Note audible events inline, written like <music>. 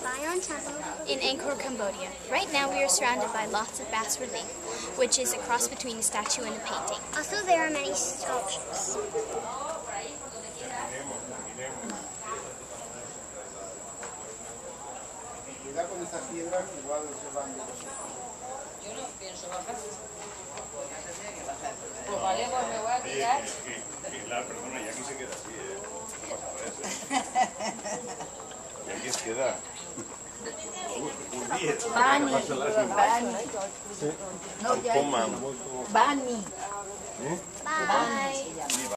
Bayon Temple. in Angkor, Cambodia. Right now we are surrounded by lots of bas relief, which is a cross between a statue and a painting. Also, there are many sculptures. <laughs> Bani, Bani. No, ya. Bani. ¿Eh?